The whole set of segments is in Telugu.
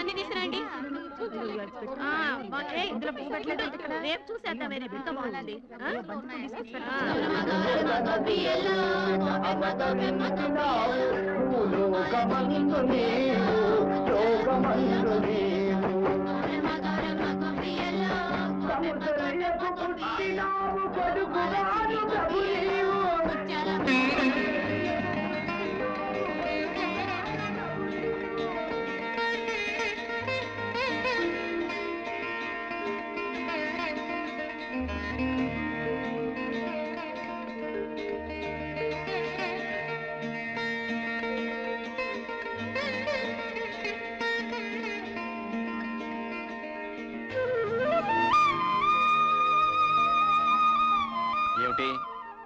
అన్ని తీసుకురండి ఇందులో పువ్వు పెట్టలేదు. రేపు చూసేద్దాం రేపు ఎంత బాగుంది ఆ? ఏమిటి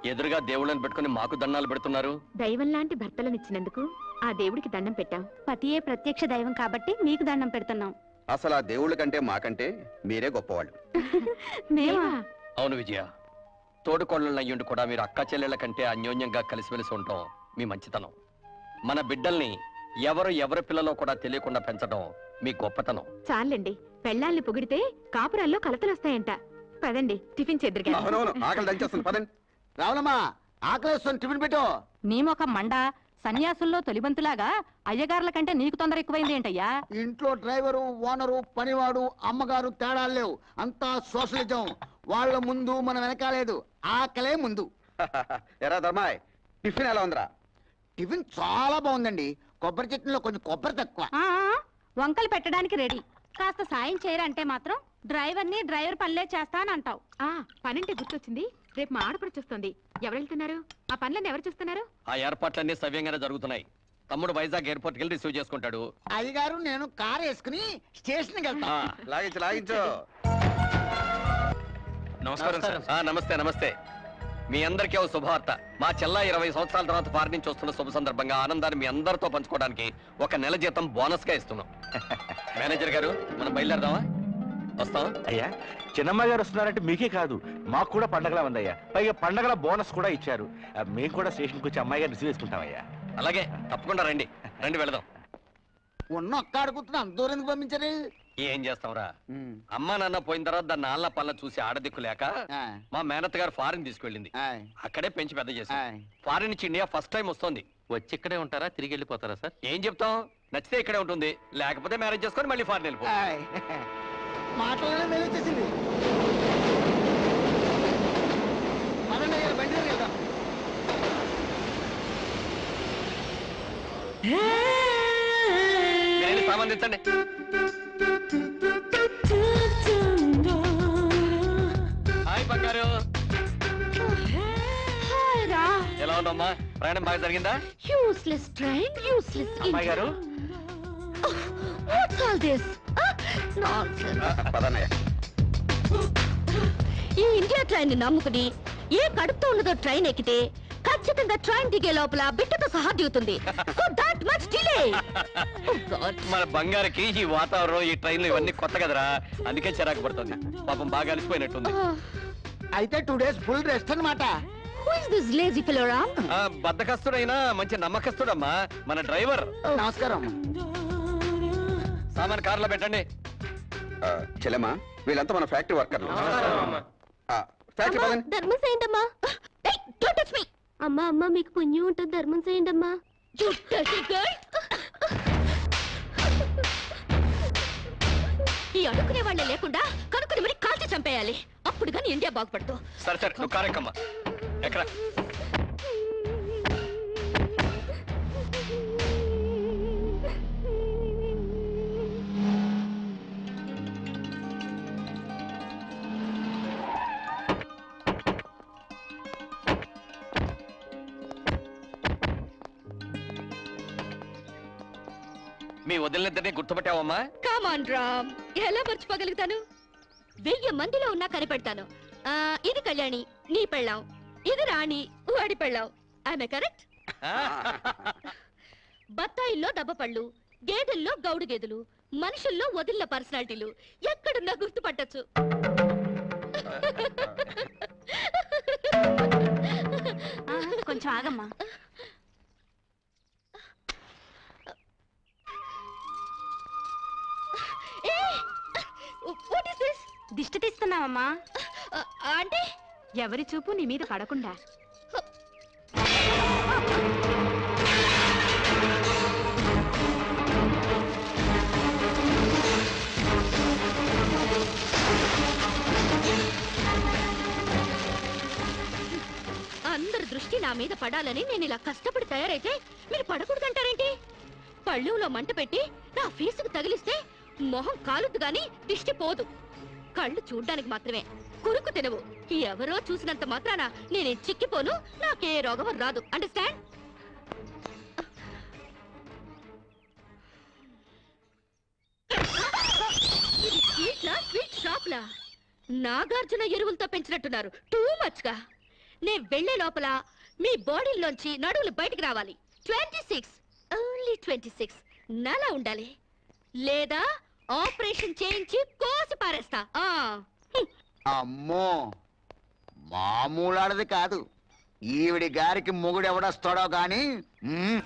ఎదురుగా దేవుళ్ళని పెట్టుకుని మాకు దండాలు పెడుతున్నారు. దైవం లాంటి భర్తలనిచ్చినందుకు ఆ దేవుడికి దండం పెట్టాం. పతియే ప్రత్యక్ష దైవం కాబట్టి మీకు దండం పెడుతున్నాం. అసలు ఆ దేవుళ్ళ కంటే మాకంటే మీరే గొప్పవాళ్ళు. మేమా? అవును విజయ. తోడుకోళ్ళని అయ్యుండి కూడా మీరు అక్క చెల్లెళ్ళ కంటే అన్యోన్యంగా కలిసిమెలిసి ఉంటాం మీ మంచితనం. మన బిడ్డల్ని ఎవరు ఎవరి పిల్లలో కూడా తెలియకుండా పెంచడం మీ గొప్పతనం. చాలండి. పెళ్ళాల్ని పొగిడితే కాపురాల్లో కలతలొస్తాయంట. పదండి టిఫిన్ చెద్దరుగా అవునవును ఆకలి దంచేస్తుంది పదండి. రావులమ్మా ఆకలేస్తుంది టిఫిన్ పెట్టు. నీ ఒక మండ సన్యాసుల్లో తొలిబంతులాగా అయ్యగారుల కంటే నీకు తొందర ఎక్కువైంది ఏంటయ్యా? ఇంట్లో డ్రైవరు ఓనరు పనివాడు అమ్మగారు తేడాలు లేవు. అంతా సోషలిజం. వాళ్ళ ముందు మన వెనకాలేదు ఆకలే ముందు. ఎరా ధర్మాయ్ టిఫిన్ ఎలా ఉందిరా? టిఫిన్ చాలా బాగుందండి. కొబ్బరి చట్నీలో కొంచెం కొబ్బరి తక్కువ. ఆ, వంకలు పెట్టడానికి రెడీ. కాస్త సాయం చేయరంటే మాత్రం డ్రైవర్ని డ్రైవర్ పనులే చేస్తానంటావు ఆ పనంటే గుర్తొచ్చింది. రేపు మా ఆడపడుచొస్తుంది ఎవరు వెళ్తున్నారు? ఆ పనులన్నీ ఎవరు చూస్తున్నారు? ఆ ఏర్పాట్లన్నీ సవ్యంగానే జరుగుతున్నాయి. తమ్ముడు వైజాగ్ ఎయిర్పోర్ట్కి వెళ్ళి రిసీవ్ చేసుకుంటాడు. అయ్యగారు నేను కార్ వేసుకుని వెళ్తా. ఆ, లాగించు లాగించు. నమస్కారం ఆ, నమస్తే నమస్తే. మీ అందరికీ ఓ శుభవార్త. మా చెల్ల ఇరవై సంవత్సరాల తర్వాత ఫారెన్ నుంచి వస్తున్న శుభ సందర్భంగా ఆనందాన్ని మీ అందరితో పంచుకోవడానికి ఒక నెల జీతం బోనస్గా ఇస్తున్నాం. మేనేజర్ గారు మనం బయలుదేరదామా? వస్తాం అయ్యా చిన్నమ్మ గారు వస్తున్నారంటే మీకే కాదు మాకు కూడా పండగలా ఉందయ్యా. పైగా పండగల బోనస్ కూడా ఇచ్చారు. ఆ, మేము కూడా స్టేషన్కి వచ్చి అమ్మాయి గారు రిసీవ్ చేసుకుంటామయ్యా అలాగే తప్పకుండా రండి. రండి వెళదాం. ఉన్న ఒక్క అడుగుతున్నా అంత దూరం ఎందుకు పంపించారు? ఏం చేస్తాంరా అమ్మా నాన్న పోయిన తర్వాత దాన్ని నాన్న పళ్ళ చూసి ఆడదిక్కు లేక ఆ, మా మేనత్త గారు ఫారిన్ తీసుకెళ్ళింది. అక్కడే పెంచి పెద్ద చేసి. ఫారిన్ నుంచి ఇండియా ఫస్ట్ టైం వస్తుంది. వచ్చి ఇక్కడే ఉంటారా? తిరిగి వెళ్ళిపోతారా సార్? ఏం చెప్తాం? నచ్చితే ఇక్కడే ఉంటుంది. లేకపోతే మ్యారేజ్ చేసుకొని మళ్ళీ ఫారిన్ వెళ్ళిపో ఆయ్. మాటలోనే మేలు వచ్చేసింది పదండి అయ్యారు బండి దగ్గరికి వెళ్దాం. మీరు వెళ్ళి సామాన్ తెచ్చండి హాయ్ బంగారు. ఎలా ఉందమ్మా ప్రయాణం బాగా జరిగిందా? యూస్లెస్ ట్రైన్ యూస్లెస్ అమ్మాయి గారు. దిస్ ఆ, పదన్నయ్య ఈ ఇండియా ట్రైన్ని నమ్ముకుని ఏ కడుపుతో ఉన్నదో ట్రైన్ ఎక్కితే ఖచ్చితంగా ట్రైన్ దిగే లోపల బిడ్డతో సహా దిగుతుంది. సో దట్ మచ్ డిలే మన బంగారుకి ఈ వాతావరణం ఈ ట్రైన్లు ఇవన్నీ కొత్త కదరా? అందుకే చిరాకు పడుతుంది పాపం బాగా అలసిపోయినట్టుంది. అయితే టూ డేస్ ఫుల్ రెస్ట్ అన్నమాట. హూ ఇస్ దిస్ లేజీ ఫిలోరా ఆ, బద్దకస్తుడైనా మంచి నమ్మకస్తుడమ్మా మన డ్రైవర్. నమస్కారం. సామాన్ కార్లో పెట్టండి. ఆ, చెల్లెమ్మా వీళ్ళంతా మన ఫ్యాక్టరీ వర్కర్లు. ఆ, ఫ్యాక్టరీ పదండి. ధర్మం చేయండి అమ్మా అమ్మా అమ్మా మీకు పుణ్యం ఉంటుంది ధర్మం చేయండి అమ్మా ఈ అడుక్కునే వాళ్ళే లేకుండా కనుక్కుని మరి కాల్చి చంపేయాలి. అప్పుడు కానీ ఇండియా బాగుపడదు. సరే సరే నువ్వు కారెక్కమ్మా. ఎక్కడ? మీ వదిలినిద్దరిని గుర్తుపట్టావమ్మా. కమాన్ రామ్ ఎలా మర్చిపోగలుగుతాను? వెయ్యి మందిలో ఉన్నా కనిపెడతాను. ఆ, ఇది కళ్యాణి నీ పెళ్ళాం. ఇది రాణి వాడి పెళ్ళాం. ఆమె కరెక్ట్ బత్తాయిల్లో దబ్బపళ్ళు గేదెల్లో గౌడు గేదెలు మనుషుల్లో వదిలిన పర్సనాలిటీలు. ఎక్కడున్నా గుర్తుపట్టచ్చు. కొంచెం ఆగమ్మా. దిష్టి తీస్తున్నావమ్మా అంటే? ఎవరి చూపు నీ మీద పడకుండా. అందరి దృష్టి నా మీద పడాలని నేను ఇలా కష్టపడి తయారైతే మీరు పడకూడదంటారేంటి? పళ్ళులో మంట పెట్టి నా ఫేసుకు తగిలిస్తే మొహం కాలుద్దు గాని దిష్టి పోదు. కళ్ళు చూడ్డానికి మాత్రమే. కురుకు తినవు. ఎవరో చూసినంత మాత్రాన నేను చిక్కిపోను. నాకే రోగం రాదు. అండర్స్టాండ్ స్వీట్ షాప్లా నాగార్జున ఎరువులతో పెంచినట్టున్నారు. టూ మచ్గా. నేను వెళ్ళే లోపల మీ బాడీలోంచి నడువులు బయటికి రావాలి. Twenty six only twenty six నలా ఉండాలి. లేదా ఆపరేషన్ చేయించి కోసి పారేస్తా ఆ హ్మ్. అమ్మో మామూలాడది కాదు ఈవిడి గారికి మొగుడు ఎవడొస్తాడో గాని మ్మ్.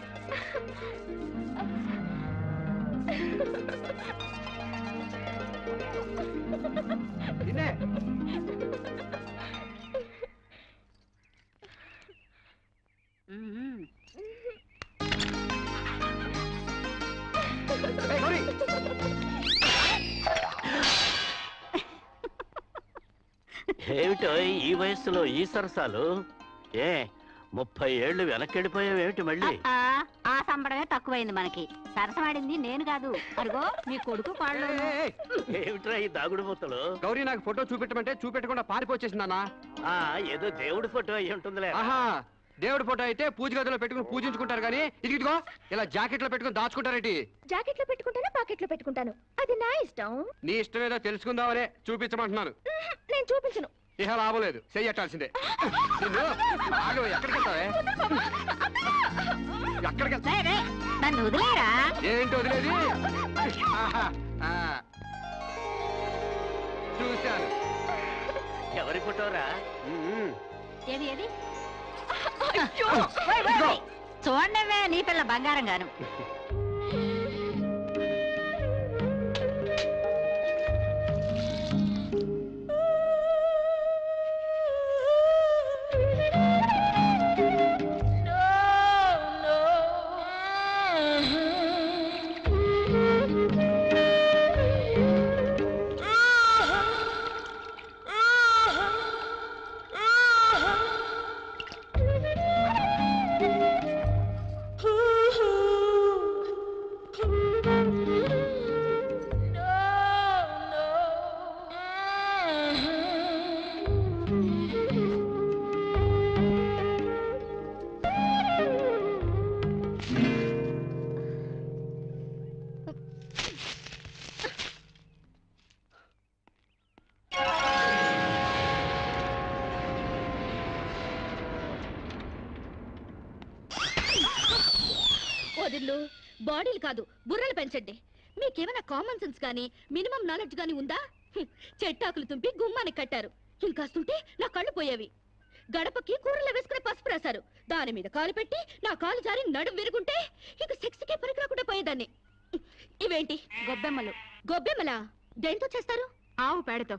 ఏమిటో ఈ వయస్సులో ఈ సరసాలు? ఏ ముప్పై ఏళ్ళు వెనకెళ్ళిపోయావేమిటి మళ్ళీ? ఆ, ఆ సంబడమే తక్కువైంది మనకి. సరసమాడింది నేను కాదు. అరుగో మీ కొడుకు కాళ్ళు ఏమిట్రా ఈ దాగుడు మూతలు? గౌరీ నాకు ఫోటో చూపెట్టమంటే చూపెట్టకుండా పారిపోచేసిందన్నా ఆ ఏదో దేవుడి ఫోటో అయి ఉంటుందిలే. ఆహా దేవుడి ఫోటో అయితే పూజ గదిలో పెట్టుకుని పూజించుకుంటారు కానీ ఇది ఇదిగో ఇలా జాకెట్లో పెట్టుకుని దాచుకుంటారేంటి? జాకెట్లో పెట్టుకుంటాను పాకెట్లో పెట్టుకుంటాను. అది నా ఇష్టం. నీ ఇష్టం ఏదో తెలుసుకుందామనే చూపించమంటున్నాను. నేను చూపించను. ఇహ లాభం లేదు చెయ్యట్టాల్సిందే. నిన్ను ఆగు, ఎక్కడికి వెళ్తావే? ఎక్కడికి వెళ్తా రే, రే, నన్ను వదిలేరా? ఏంటి వదిలేది? ఆహా, ఆ. చూశాను. ఎవరి ఫోటోరా. ఏది ఏది? ఓయ్, ఓయ్, ఓయ్. చూడండివే నీ పిల్ల బంగారం గాను వదిళ్ళు బాడీలు కాదు బుర్రలు పెంచండి. మీకేమైనా కామన్ సెన్స్ కానీ మినిమం నాలెడ్జ్ కానీ ఉందా? చెట్టాకులు తుంపి గుమ్మానికి కట్టారు. ఇంకాస్తుంటే నా కళ్ళు పోయేవి. గడపకి కూరలో వేసుకునే పసుపు రాశారు. దాని మీద కాలు పెట్టి నా కాలు జారి నడుం విరుగుంటే ఇక సెక్స్కే పనికి రాకుండా పోయేదాన్ని. ఇవేంటి? గొబ్బెమ్మలు. గొబ్బెమ్మలా? దేంతో చేస్తారు? ఆవు పేడతో.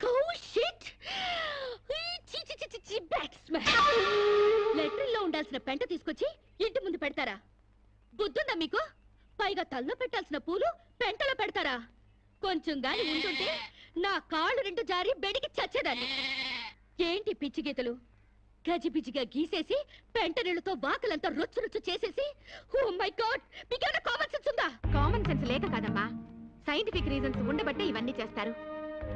Oh. లెట్రిన్లో ఉండాల్సిన పెంట తీసుకొచ్చి ఇంటి ముందు పెడతారా? బుద్ధుందా మీకు? పైగా తల్లో పెట్టాల్సిన పూలు పెంటలో పెడతారా? కొంచెం గాని ఉంటుంటే నా కాళ్ళు రెండు జారి బెడికి చచ్చేదాన్ని. ఏంటి పిచ్చి గీతలు? గజిబిజిగా గీసేసి పెంట నీళ్ళతో వాకలంతా రొచ్చు రొచ్చు చేసేసి ఓ మై గాడ్ మీకేమైనా కామన్ సెన్స్ ఉందా? కామన్ సెన్స్ లేక కాదమ్మా. సైంటిఫిక్ రీజన్స్ ఉండబట్టే ఇవన్నీ చేస్తారు.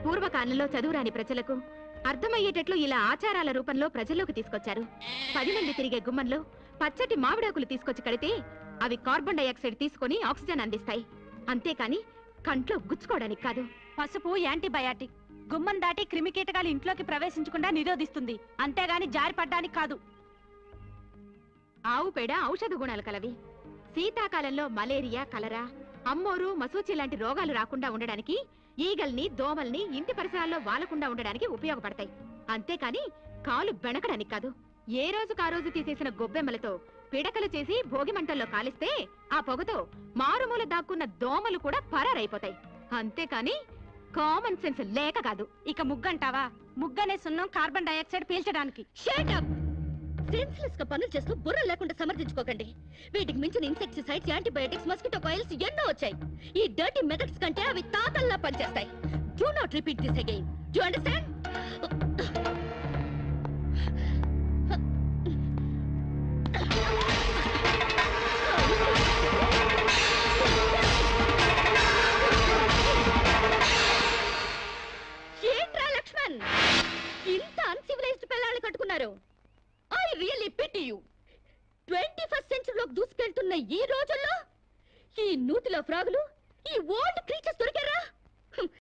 పూర్వకాలంలో చదువురాని ప్రజలకు అర్థమయ్యేటట్లు ఇలా ఆచారాల రూపంలో ప్రజల్లోకి తీసుకొచ్చారు. పది మంది తిరిగే గుమ్మంలో పచ్చటి మామిడాకులు తీసుకొచ్చి కడితే అవి కార్బన్ డైఆక్సైడ్ తీసుకొని ఆక్సిజన్ అందిస్తాయి. అంతేకాని కంట్లో గుచ్చుకోవడానికి కాదు. పసుపు యాంటీబయాటిక్ గుమ్మం దాటి క్రిమి కీటకాలు ఇంట్లోకి ప్రవేశించకుండా నిరోధిస్తుంది. అంతేగాని జారి పడ్డానికి కాదు. ఆవు పేడ ఔషధ గుణాలు కలవి. శీతాకాలంలో మలేరియా కలరా అమ్మోరు మసూచి లాంటి రోగాలు రాకుండా ఉండడానికి ఈగల్ని దోమల్ని ఇంటి పరిసరాల్లో వాలకుండా ఉండడానికి ఉపయోగపడతాయి. అంతేకాని కాలు బెణకడానికి కాదు. ఏ రోజుకు ఆ రోజు తీసేసిన గొబ్బెమ్మలతో పిడకలు చేసి భోగిమంటల్లో కాలిస్తే ఆ పొగతో మారుమూల దాక్కున్న దోమలు కూడా పరారైపోతాయి. అంతేకాని కామన్ సెన్స్ లేక కాదు. ఇక ముగ్గంటావా? ముగ్గనే సున్నం కార్బన్ డైఆక్సైడ్ పీల్చడానికి. షేటప్ సెన్స్లెస్గా పనులు చేస్తూ బుర్ర లేకుండా సమర్థించుకోకండి. వీటికి మించిన ఇన్సెక్టిసైడ్స్ యాంటీబయాటిక్స్ మస్కిటో కాయిల్స్ ఎన్నో వచ్చాయి. ఈ డర్టీ మెథడ్స్ కంటే అవి తాతల్లా పనిచేస్తాయి. Do not repeat this again do understand